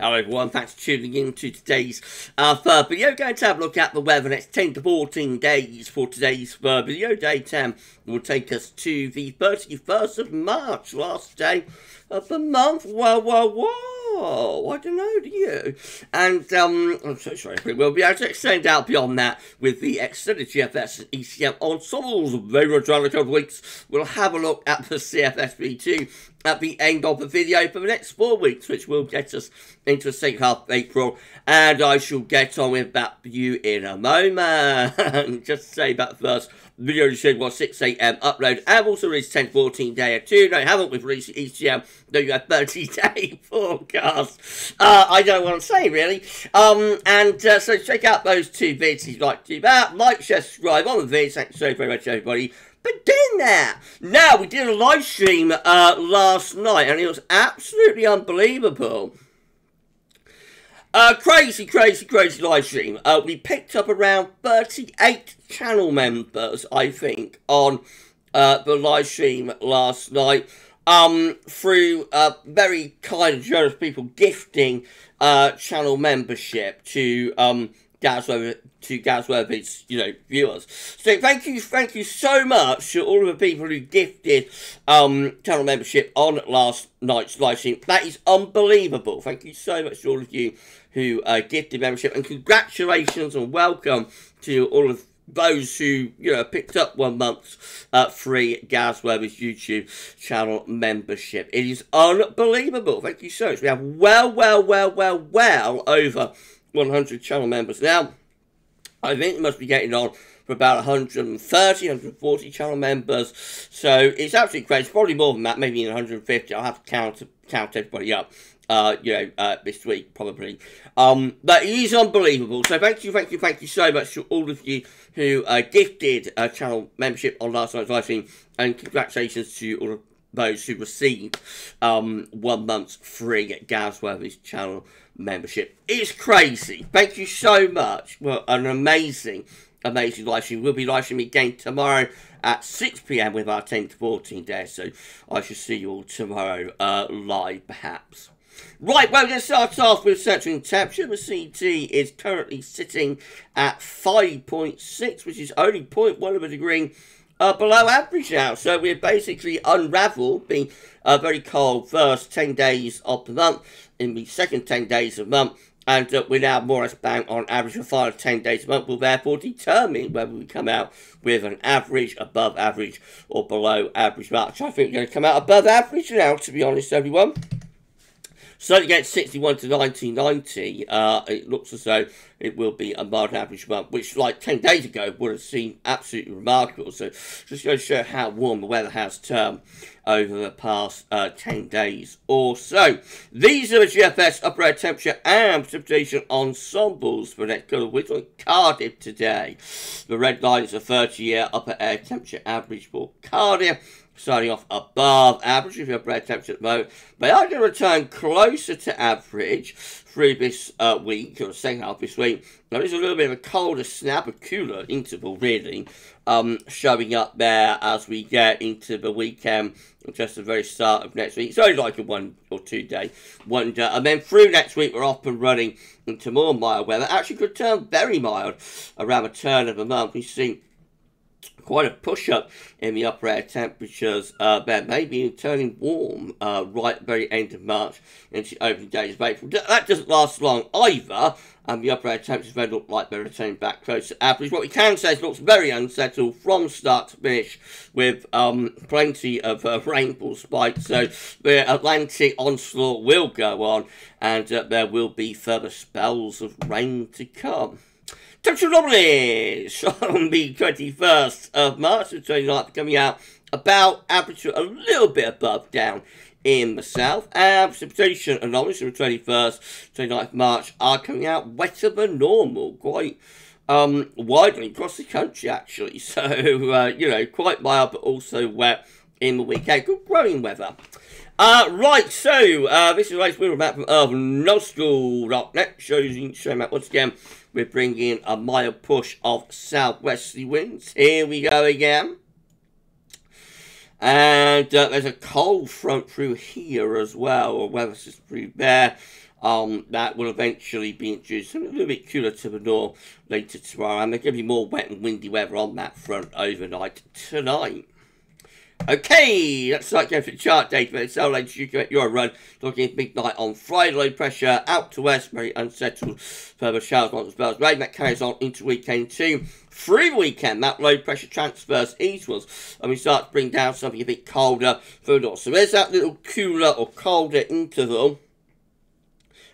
Hello everyone, thanks for tuning in to today's uh, third video. Going to have a look at the weather next 10 to 14 days for today's third video. Day 10 will take us to the 31st of March, last day of the month. Whoa, whoa, whoa, I don't know, do you? And, um, I'm so sorry, we'll be able to extend out beyond that with the extended GFS and ECM ensembles. Very much on a couple of weeks, we'll have a look at the CFSV2 at the end of the video for the next four weeks, which will get us into the second half of April. And I shall get on with that view in a moment. Just say that first video should was 6am upload. I've also released 10 14 day or two. No, haven't with released ECM, though you have 30 day forecast. Uh, I don't want to I'm really. Um, and uh, so check out those two vids if you'd like to do that. Like, share, subscribe on the vids. Thanks so very much, everybody. But then that. Now, we did a live stream uh, last night and it was absolutely unbelievable. Uh, crazy, crazy, crazy live stream. Uh, we picked up around 38 channel members, I think, on uh, the live stream last night. Um, through uh, very kind and generous people gifting uh, channel membership to um, Gasworth to Gasworthy's, you know, viewers. So thank you, thank you so much to all of the people who gifted um channel membership on last night's live stream. That is unbelievable. Thank you so much to all of you who uh, gifted membership and congratulations and welcome to all of those who you know picked up one month's uh, free Gasworthy's YouTube channel membership. It is unbelievable. Thank you so much. We have well, well, well, well, well over 100 channel members. Now, I think it must be getting on for about 130, 140 channel members. So it's absolutely crazy. It's probably more than that, maybe 150. I'll have to count count everybody up. Uh, you know, uh, this week probably. Um, but it is unbelievable. So thank you, thank you, thank you so much to all of you who uh, gifted a channel membership on last night's live stream, and congratulations to all of those who received um, one month's free Gasworthy's channel membership. It's crazy. Thank you so much. Well, an amazing, amazing live stream. We'll be live streaming again tomorrow at 6pm with our 10 to 14 day. So I shall see you all tomorrow uh, live, perhaps. Right, well, let's start off with searching temperature. The CET is currently sitting at 5.6, which is only 0.1 of a degree uh, below average now. So we're basically unraveled, being a very cold first 10 days of the month, in the second 10 days of the month, and uh, we're now more or less bang on average for to 10 days a month will therefore determine whether we come out with an average, above average, or below average March. I think we're going to come out above average now, to be honest, everyone. So against 61 to 1990, uh, it looks as though it will be a mild average month, which like 10 days ago would have seemed absolutely remarkable. So just going to show how warm the weather has turned over the past uh, 10 days or so. These are the GFS upper air temperature and precipitation ensembles for next couple of weeks on Cardiff today. The red line is a 30 year upper air temperature average for Cardiff starting off above average if your bread temperature at the moment. They are going to return closer to average through this uh, week, or second half of this week. Now, there's a little bit of a colder snap, a cooler interval, really, um, showing up there as we get into the weekend, just the very start of next week. It's only like a one or two day wonder. And then through next week, we're off and running into more mild weather. Actually, could turn very mild around the turn of the month. We see quite a push up in the upper air temperatures uh, that may be turning warm uh, right at the very end of March into opening days of April. That doesn't last long either, and the upper air temperatures may look like they're returning back close to average. What we can say is it looks very unsettled from start to finish with um, plenty of uh, rainfall spikes. So the Atlantic onslaught will go on, and uh, there will be further spells of rain to come. Temperature anomalies on the 21st of March the 29th coming out about average a little bit above down in the south. And precipitation anomalies on the 21st, 29th March are coming out wetter than normal, quite um, widely across the country actually. So, uh, you know, quite mild but also wet in the weekend. Good growing weather. Uh, right, so uh, this is Wheel Map from Earthnullschool.net. Shows you, show map once again we're bringing a mild push of southwesterly winds. Here we go again. And uh, there's a cold front through here as well, or weather system through there. Um, that will eventually be introduced. a little bit cooler to the north later tomorrow. And there's going to be more wet and windy weather on that front overnight tonight. Okay, let's start going for the chart data. So, ladies, you get your run. Looking at midnight on Friday, low pressure out to west, very unsettled. Further showers on spells. Rain that carries on into weekend two. Through weekend, that low pressure transfers eastwards, and we start to bring down something a bit colder further north. So there's that little cooler or colder interval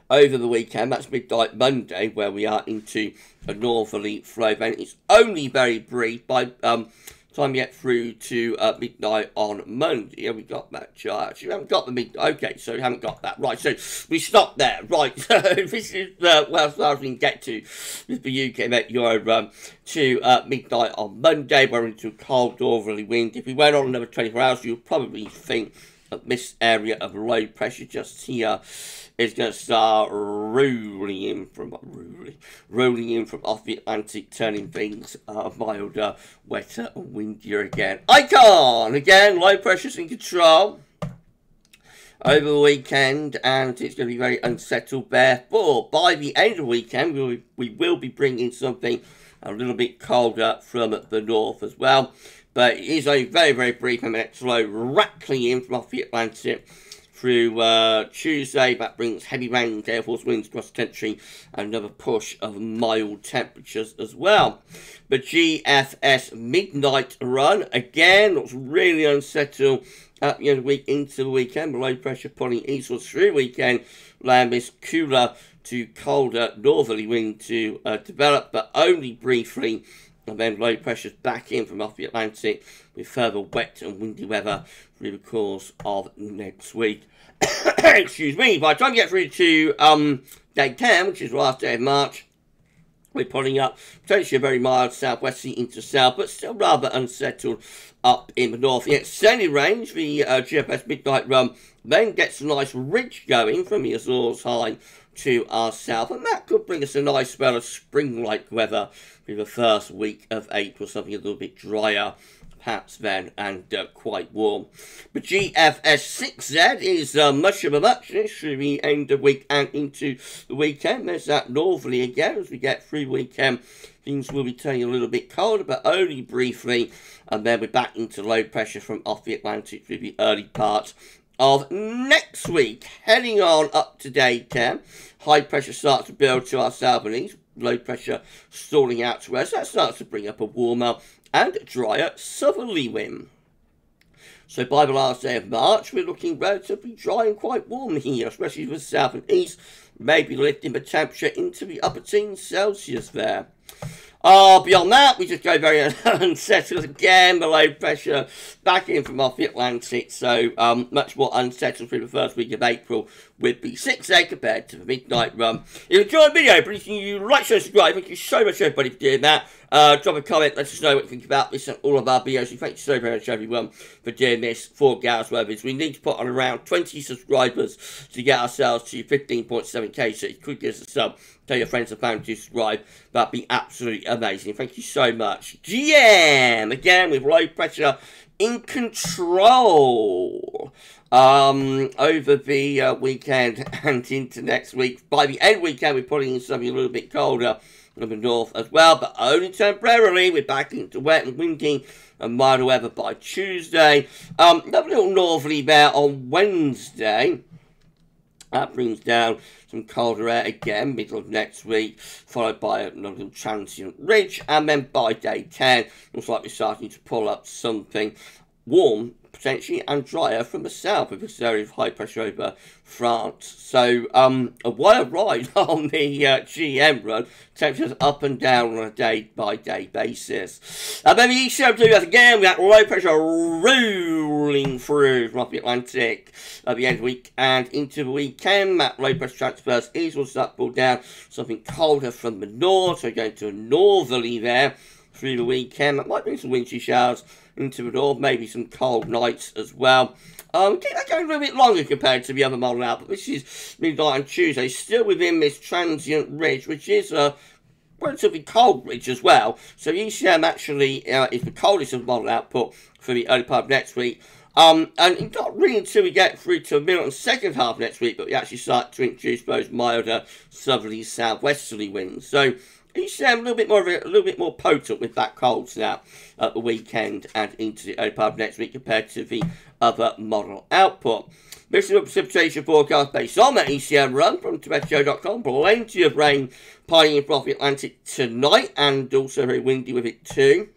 over the weekend. That's midnight Monday, where we are into a northerly flow. And it's only very brief by um, time we get through to uh, midnight on Monday. Yeah, we got that chart. You haven't got the midnight. Okay, so we haven't got that. Right, so we stop there. Right, so this is uh, well as we can get to with the UK Met Euro um, to uh, midnight on Monday. We're into cold northerly wind. If we went on another 24 hours, you'd probably think this area of low pressure just here is going to start rolling in from rolling, rolling in from off the Atlantic, turning things uh, milder, wetter, and windier again. Icon again, low pressure's in control over the weekend, and it's going to be very unsettled. Therefore, by the end of the weekend, we will, we will be bringing something a little bit colder from the north as well. But it is a very, very brief amount slow rattling in from off the Atlantic through uh, Tuesday. That brings heavy rain, gale force winds across the country, and another push of mild temperatures as well. The GFS midnight run again looks really unsettled at the end of the week into the weekend. Low pressure pulling eastwards through weekend. Land is cooler to colder northerly wind to uh, develop, but only briefly and then low pressures back in from off the Atlantic with further wet and windy weather through the course of next week. Excuse me, by the time we get through to um, day 10, which is last day of March, we're pulling up potentially a very mild southwesterly into south, but still rather unsettled up in the north. The extended range, the uh, GFS midnight run, then gets a nice ridge going from the Azores high to our south, and that could bring us a nice spell of spring-like weather for the first week of April, something a little bit drier perhaps then and uh, quite warm. But GFS6Z is uh, much of a muchness through the end of week and into the weekend. There's that northerly again as we get through weekend. Things will be turning a little bit colder, but only briefly. And then we're back into low pressure from off the Atlantic through the early part of next week. Heading on up to day 10, high pressure starts to build to our south and east, low pressure stalling out to west. That starts to bring up a warmer and drier southerly wind. So by the last day of March, we're looking relatively dry and quite warm here, especially for the south and east, maybe lifting the temperature into the upper teens Celsius there. Uh, beyond that, we just go very unsettled again, below pressure, back in from off the Atlantic, so um, much more unsettled through the first week of April with the 6A compared to the midnight run. If you enjoyed the video, please you like, share, subscribe. Thank you so much everybody for doing that. Uh, drop a comment, let us know what you think about this and all of our videos. And thank you so very much everyone for doing this for Gareth's Weathers. We need to put on around 20 subscribers to get ourselves to 15.7k, so you could give us a sub. Tell your friends and family to subscribe. That'd be absolutely amazing. Thank you so much. GEM, again, with low pressure in control um, over the uh, weekend and into next week. By the end weekend, we're putting in something a little bit colder from the north as well, but only temporarily. We're back into wet and windy and mild weather by Tuesday. Um, another little northerly there on Wednesday. That brings down some colder air again, middle of next week, followed by another little transient ridge, and then by day 10, looks like we're starting to pull up something warm potentially and drier from the south with this area of high pressure over France. So um, a wild ride on the uh, GEM run, temperatures up and down on a day by day basis. And then the East Show do that again, we got low pressure rolling through from the Atlantic at the end of the week and into the weekend. That low pressure transfers will start pull down something colder from the north, so going to a northerly there through the weekend. That might bring some wintry showers into it all, maybe some cold nights as well. Um, keep that going a little bit longer compared to the other model out, but this is midnight on Tuesday, still within this transient ridge, which is a relatively cold ridge as well. So ECM actually uh, is the coldest of model output for the early part of next week. Um, and not really until we get through to the middle and second half next week, but we actually start to introduce those milder southerly southwesterly winds. So ECM a little bit more a, a, little bit more potent with that cold now at the weekend and into the of next week compared to the other model output. Missing precipitation forecast based on that ECM run from TibetShow.com. Plenty of rain piling in from the Atlantic tonight and also very windy with it too.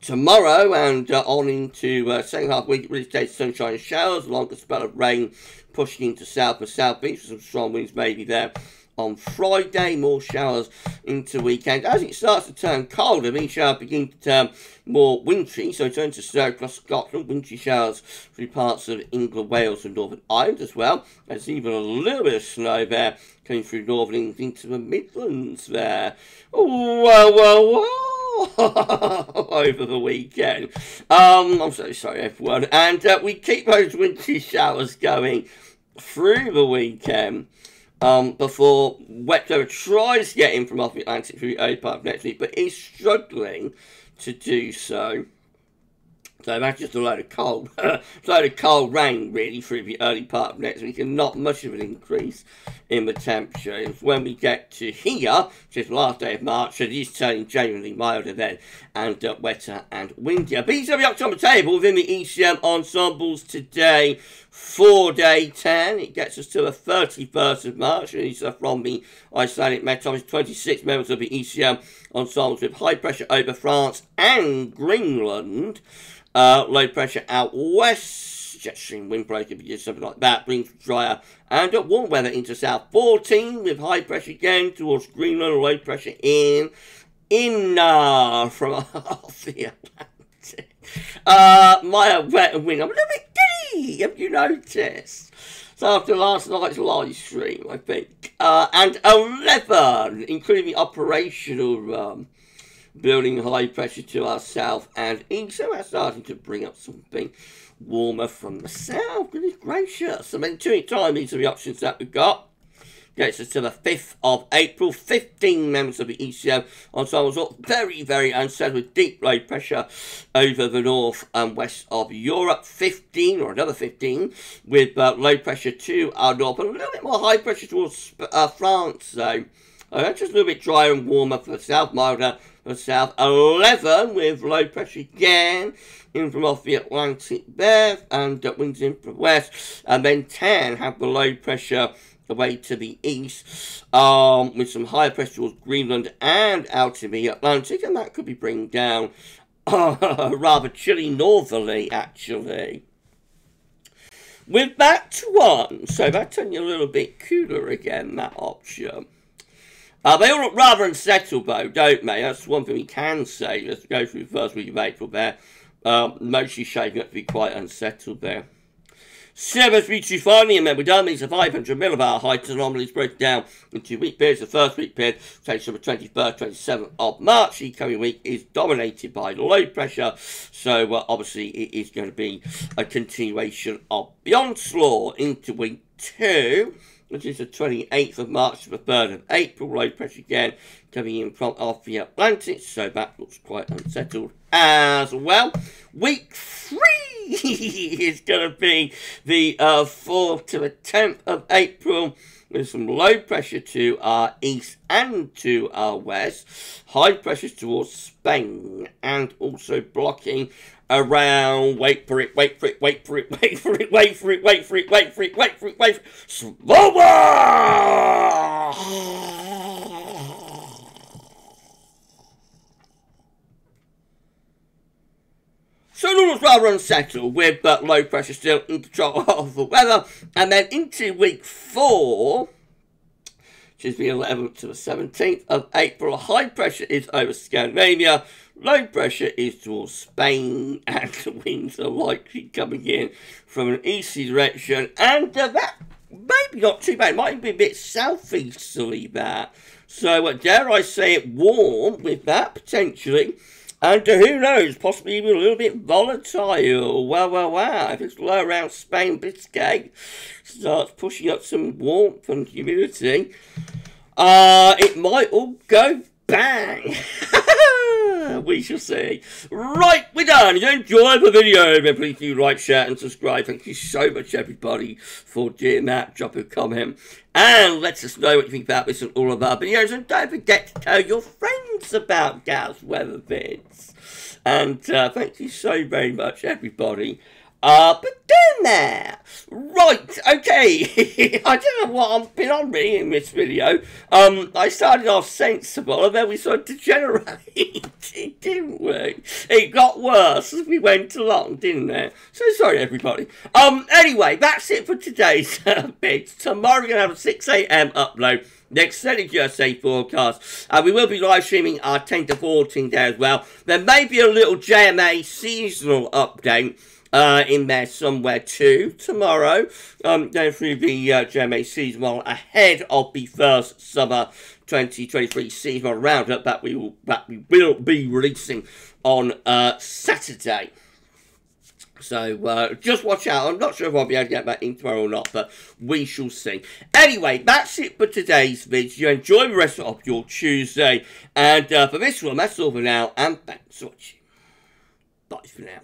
Tomorrow and uh, on into uh, second half week, really stays sunshine and showers, with a spell of rain pushing into south and southeast. Some strong winds maybe there on Friday. More showers into weekend. As it starts to turn colder, these showers begin to turn more wintry. So turn to snow across Scotland, wintry showers through parts of England, Wales and Northern Ireland as well. There's even a little bit of snow there coming through Northern England into the Midlands there. Whoa, whoa, whoa. over the weekend. Um, I'm so sorry, everyone. And uh, we keep those wintry showers going through the weekend um, before wet weather tries to get in from off the Atlantic through the early part of next week, but is struggling to do so. So that's just a load of cold, a load of cold rain really through the early part of next week and not much of an increase in the temperature. It's when we get to here, which is the last day of March, it is turning genuinely milder then and uh, wetter and windier. These are the October table within the ECM ensembles today for day 10. It gets us to the 31st of March, and it's uh, from the Icelandic Met 26 members of the ECM ensembles with high pressure over France and Greenland. Uh, low pressure out west, jet stream windbreak, if you do something like that, brings drier and warm weather into South 14 with high pressure again towards Greenland, low pressure in, in uh, from off the Atlantic. Uh, my wet wind, I'm a little bit have you noticed? So after last night's live stream, I think. Uh, and 11, including the operational um, building high pressure to our south and east. So we're starting to bring up something warmer from the south. Goodness gracious. I mean, two time, these are the options that we've got. Gets us to the 5th of April. 15 members of the ECM on up very, very unsettled with deep low pressure over the north and west of Europe. 15 or another 15 with uh, low pressure to our north and a little bit more high pressure towards uh, France. So uh, just a little bit drier and warmer for the south, milder for south. 11 with low pressure again in from off the Atlantic there and uh, winds in from west. And then 10 have the low pressure away to the east um, with some higher pressure towards Greenland and out in the Atlantic. And that could be bringing down uh, rather chilly northerly actually. With that one, so that's turning a little bit cooler again, that option. Uh, they all look rather unsettled, though, don't they? That's one thing we can say. Let's go through the first week of April there. Um, mostly shaping up to be quite unsettled there. Service reaches finally, done. These are 500 millibar height anomalies broken down into week periods. The first week period takes from the 21st, 27th of March. The coming week is dominated by low pressure, so uh, obviously it is going to be a continuation of the onslaught into week two which is the 28th of March to the 3rd of April. Low pressure again coming in from off the Atlantic, so that looks quite unsettled as well. Week three is going to be the uh, 4th to the 10th of April with some low pressure to our east and to our west, high pressures towards Spain, and also blocking around. Wait for it, wait for it, wait for it, wait for it, wait for it, wait for it, wait for it, wait for it, wait for it. Slower! Was rather unsettled with uh, low pressure still in control of the weather. And then into week four, which is the 11th to the 17th of April, high pressure is over Scandinavia. Low pressure is towards Spain and the winds are likely coming in from an easterly direction and uh, that maybe not too bad, it might be a bit southeasterly that. So uh, dare I say it warm with that potentially. And who knows, possibly even a little bit volatile. Wow, wow, wow. If it's low around Spain, Biscay starts pushing up some warmth and humidity. uh, it might all go bang. we shall see. Right, we're done. If you enjoyed the video, then please do like, share, and subscribe. Thank you so much, everybody, for doing that. Drop a comment. And let us know what you think about this and all of our videos. And don't forget to tell your friends about Gavs Weather Vids. And uh, thank you so very much, everybody. Uh, but then there. Right, okay. I don't know what I've been on really in this video. Um, I started off sensible and then we sort of degenerated. it didn't work. It got worse as we went along, didn't it? So sorry, everybody. Um, anyway, that's it for today's bit. Tomorrow we're going to have a 6am upload the extended USA forecast. Uh, we will be live streaming our 10 to 14 day as well. There may be a little JMA seasonal update uh, in there somewhere too tomorrow. Um, going through the uh, JMA seasonal ahead of the first summer 2023 seasonal roundup that we will, that we will be releasing on uh, Saturday. So uh, just watch out. I'm not sure if I'll be able to get that in tomorrow or not, but we shall see. Anyway, that's it for today's video. Enjoy the rest of your Tuesday. And uh, for this one, that's all for now. And thanks for watching. Bye for now.